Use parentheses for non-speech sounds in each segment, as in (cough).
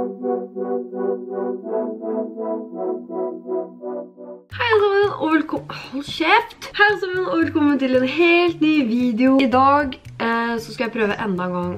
Hei sammen, Hold kjeft! Hei sammen, og velkommen til en helt ny video. I dag eh, så skal jeg prøve enda en gang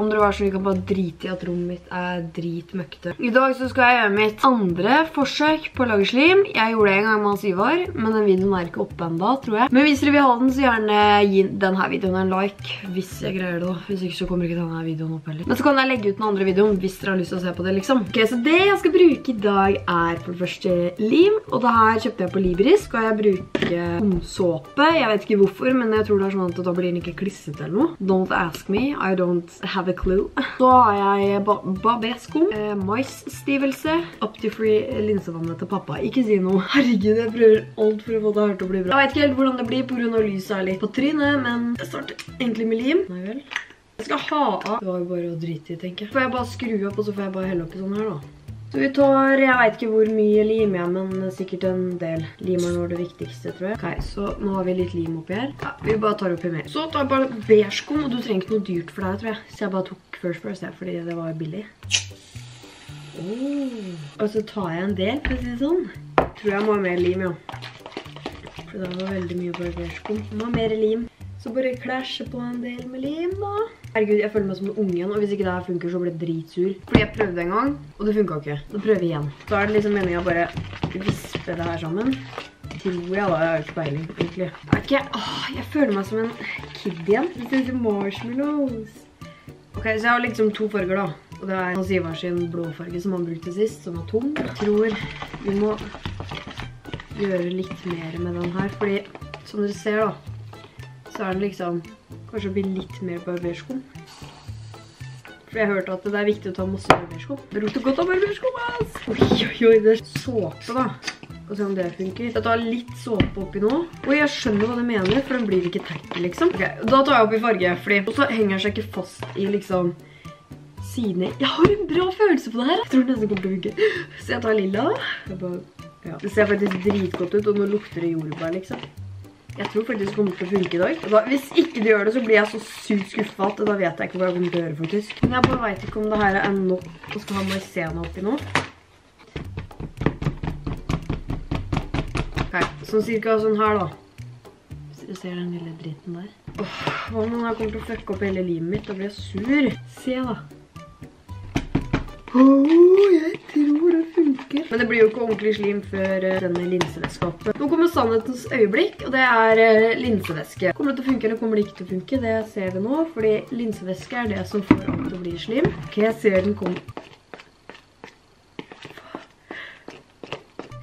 om dere var så vi kan bare drite i at rommet mitt er dritmøkte. I dag så skal jeg gjøre mitt andre forsøk på å lage slim. Jeg gjorde det en gang med Hans Ivar, men den videoen er ikke oppe enda, tror jeg. Men hvis dere vil ha den, så gjerne gi denne videoen en like, hvis jeg greier det da. Hvis ikke så kommer ikke denne videoen opp heller. Men så kan jeg legge ut den andre videoen, hvis dere har lyst til å se på det, liksom. Ok, så det jeg skal bruke i dag er for det første lim, og det her kjøpte jeg på Libris. Skal jeg bruke omsåpe? Jeg vet ikke hvorfor, men jeg tror det er sånn at da blir den ikke klisset eller noe. Don't ask me, I don't have a clue. (laughs) Så har jeg ba babeskum, eh, maisstivelse, Optifree linsevannet til pappa. Ikke si noe. (laughs) Herregud, jeg prøver alt for å få det her til å bli bra. Jeg vet ikke helt hvordan det blir på grunn av lyset er litt på trynet, men jeg starter egentlig med lim. Nei vel. Jeg skal ha av. Det var jo bare å drite i, tenker jeg. Får jeg bare skru opp, og så får jeg bare helle opp i sånn her da. Så vi tar, jeg vet ikke hvor mye lim jeg, men sikkert en del. Lim er noe det viktigste, tror jeg. Ok, så nå har vi litt lim oppi her. Ja, vi bare tar oppi mer. Så tar jeg bare beige-skum, og du trenger ikke noe dyrt for deg, tror jeg. Så jeg bare tok First First, ja, fordi det var billig. Oh. Og så tar jeg en del, for å si det sånn. Tror jeg må ha mer lim, ja. For det var veldig mye bare beige-skum. Må ha mer lim. Så bare klasje på en del med lim da. Herregud, jeg føler meg som en ungen, og hvis ikke det her funker, så blir jeg dritsur. Fordi jeg prøvde en gang, og det funket ikke. Da prøver vi igjen. Så er det liksom meningen å bare vispe det her sammen. Tror jeg da, jeg har ikke peiling, egentlig. Er åh, jeg føler meg som en kid igjen. Det ser ut som marshmallows. Ok, så jeg har liksom to farger da. Og det er Sivar sin blåfarge som han brukte sist, som var tom. Jeg tror vi må gjøre litt mer med den her, fordi som dere ser da, så er den liksom kanskje blir litt mer barberskum. For jeg har hørt at det er viktig å ta masse barberskum. Det lukter godt av barberskum, ass! Oi, oi, oi, det er såpe da. Og se om det funker. Jeg tar litt såpe oppi nå. Og jeg skjønner hva det mener, for den blir ikke tacky, liksom. Ok, da tar jeg opp i farge, fordi... Og så henger den seg ikke fast i, liksom, sidene. Jeg har en bra følelse på det her. Jeg tror nesten kommer til å funke. Så jeg tar lilla. Ja. Det ser faktisk dritgodt ut, og nå lukter det jordbær, liksom. Jeg tror faktisk det kommer til å funke i dag. Da, hvis ikke det gjør det, så blir jeg så sykt skuffet at da vet jeg ikke hva jeg kommer til å gjøre, faktisk. Men jeg bare vet ikke om det her er nok å skal ha maizena oppi nå. Ok, sånn cirka sånn her da. Du ser den lille dritten der. Åh, hva om jeg kommer til å fucke opp hele livet mitt? Da blir jeg sur. Se da. Åh, jeg tror det funker. Men det blir jo ikke ordentlig slim før denne denne linsevæske Nå kommer sannhetens øyeblikk, og det er linseveske linsevæske. Kommer det til å funke, eller kommer det ikke til å funke? Det ser vi nå, fordi linsevæske er det som får alt til å bli slim. Ok, jeg ser den komme.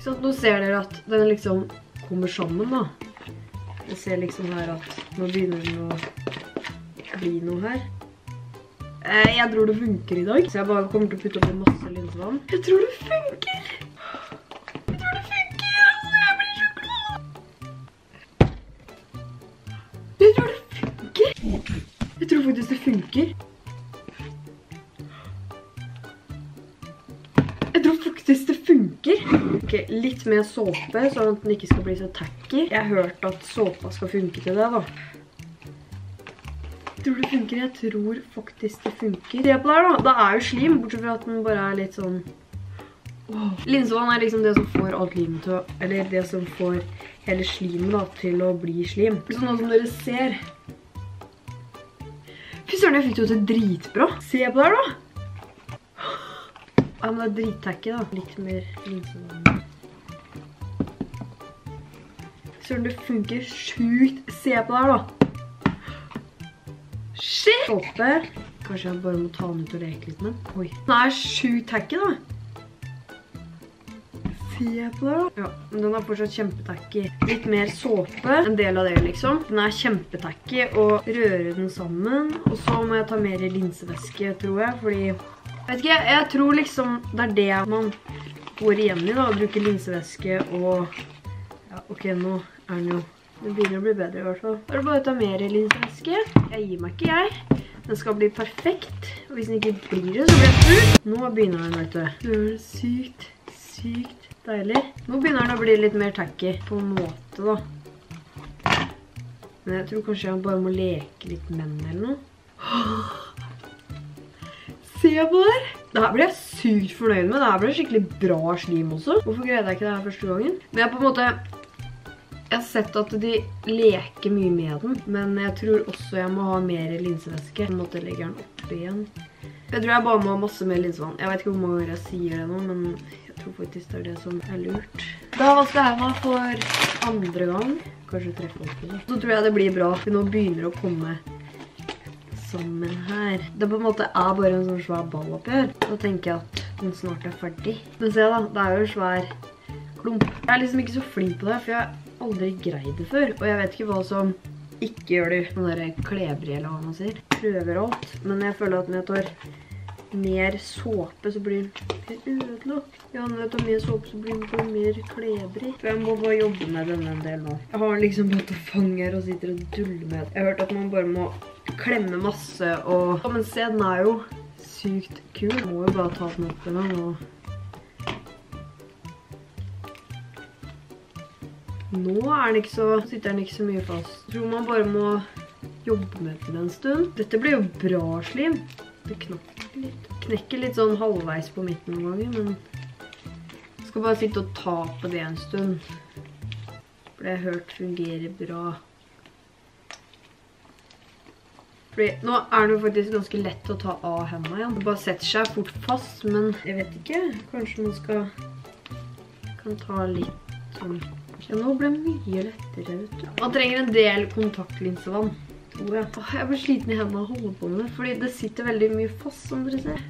Så nå ser dere at den liksom kommer sammen da. Jeg ser liksom her at nå begynner den å bli noe her. Eh, jeg tror det funker i dag, så jeg bare kommer til å putte opp masse linsevann. Jeg tror det funker! Jeg tror det funker! Jeg blir glad! Jeg tror det funker! Jeg tror faktisk det funker. Jeg tror faktisk det funker. Ok, litt mer såpe, sånn at den ikke skal bli så tacky. Jeg har hørt at såpa skal funke til det da tror det funker. Jeg tror faktisk det funker. Se på der da. Det er jo slim, bortsett fra at den bare er litt sånn... Linsevann er liksom det som får alt limet til å... Eller det som får hele slimet da, til å bli slim. Sånn som dere ser. Fy søren, jeg fikk det jo til dritbra. Se på der da. Ja, men det er drittacky da. Litt mer linsevann. Søren, det funker sjukt. Se på der da. Shit! Såpe. Kanskje jeg bare må ta den ut og leke litt med den. Oi. Den er sjukt tacky da. På det. Ja, men den er fortsatt kjempetacky. Litt mer såpe, en del av det liksom. Den er kjempetacky, og røre den sammen. Og så må jeg ta mer linsevæske, tror jeg, fordi... Vet ikke, jeg tror liksom det er det man går igjen i da, Bruker linseveske linsevæske og... Ja, ok, nå er den jo det begynner å bli bedre i hvert fall. Da er det bare å ta mer linsvæske. Jeg gir meg ikke jeg. Den skal bli perfekt. Og hvis den ikke blir det, så blir jeg full. Nå begynner den, vet du. Det er sykt, sykt deilig. Nå begynner den å bli litt mer tacky på en måte, da. Men jeg tror kanskje jeg bare må leke litt menn eller noe. Se på der! Dette ble jeg sykt fornøyd med. Dette ble skikkelig bra slim også. Hvorfor greide jeg ikke det her første gangen? Men jeg på en måte... Jeg har sett at de leker mye med den, men jeg tror også jeg må ha mer linsevæske. På en måte legger den opp igjen. Jeg tror jeg bare må ha masse mer linsevann. Jeg vet ikke hvor mange ganger jeg sier det nå, men jeg tror faktisk det er det som er lurt. Da vasker jeg meg for andre gang. Kanskje opp det. Så tror jeg det blir bra, for nå begynner det å komme sammen her. Det på en måte er bare en sånn svær ball oppi her. Da tenker jeg at den snart er ferdig. Men se da, det er jo en svær klump. Jeg er liksom ikke så flink på det, for jeg aldri greid det før. Og jeg vet ikke hva som ikke gjør det sånn der klebri eller hva man sier. Prøver alt, men jeg føler at når jeg tar mer såpe, så blir det ødelagt. Ja, når jeg tar mer såpe, så blir det mer klebrig. For jeg må bare jobbe med denne en del nå. Jeg har liksom bare fange fanger og sitter og duller med. Jeg har hørt at man bare må klemme masse og... Ja, men se, den er jo sykt kul. Jeg må jo bare ta den opp en gang og... Nå den så, sitter den ikke så mye fast. Jeg tror man bare må jobbe med den en stund. Dette blir jo bra slim. Det knakker litt. Knekker litt sånn halvveis på midten noen ganger, men jeg skal bare sitte og ta på det en stund. For det har jeg hørt fungerer bra. Fordi nå er det jo faktisk ganske lett å ta av hendene igjen. Det bare setter seg fort fast, men jeg vet ikke. Kanskje man skal kan ta litt sånn ja, nå ble det mye lettere, vet du. Man trenger en del kontaktlinsevann. Åh, jeg blir sliten i hendene å holde på med det, fordi det sitter veldig mye fast, som dere ser.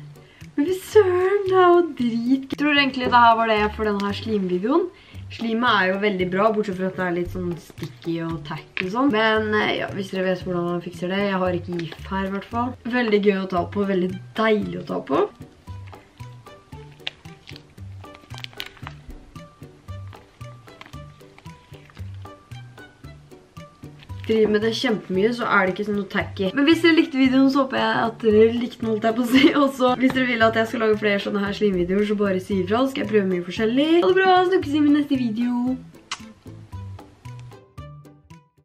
Men vi søren, det er jo drit. Jeg tror egentlig det her var det for denne her slimvideoen. Slimet er jo veldig bra, bortsett fra at det er litt sånn sticky og tack og sånn. Men eh, ja, hvis dere vet hvordan man fikser det, jeg har ikke gif her i hvert fall. Veldig gøy å ta på, veldig deilig å ta på. Driver med det kjempemye, så er det ikke sånn noe tacky. Men hvis dere likte videoen, så håper jeg at dere likte den, holdt jeg på å si. (laughs) Også, hvis dere vil at jeg skal lage flere sånne her slimvideoer, så bare si ifra, så skal jeg prøve mye forskjellig. Ha det bra, snakkes i min neste video.